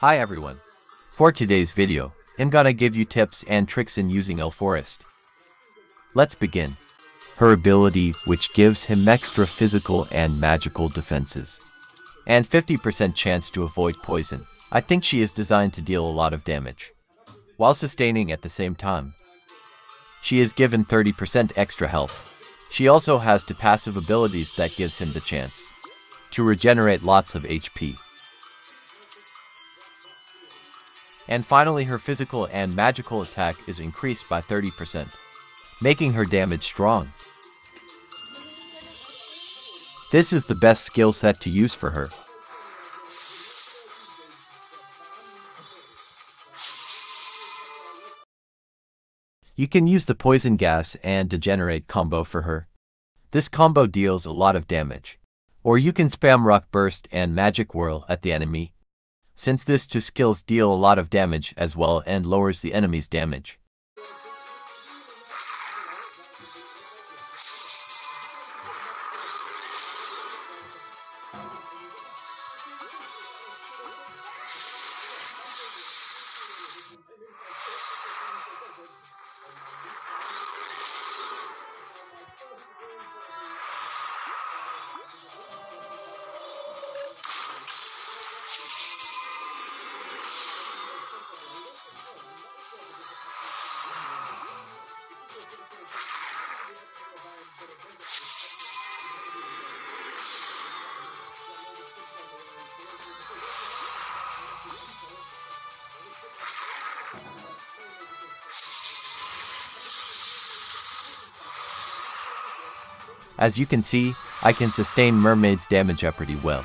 Hi everyone. For today's video, I'm gonna give you tips and tricks in using Elforrest. Let's begin. Her ability, which gives him extra physical and magical defenses. And 50% chance to avoid poison. I think she is designed to deal a lot of damage, while sustaining at the same time. She is given 30% extra health. She also has two passive abilities that gives him the chance to regenerate lots of HP. And finally, her physical and magical attack is increased by 30%, making her damage strong. This is the best skill set to use for her. You can use the poison gas and degenerate combo for her. This combo deals a lot of damage. Or you can spam Rock Burst and Magic Whirl at the enemy, since this two skills deal a lot of damage as well and lowers the enemy's damage. As you can see, I can sustain Mermaid's damage up pretty well.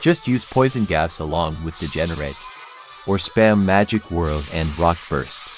Just use Poison Gas along with Degenerate, or spam Magic Whirl and Rock Burst.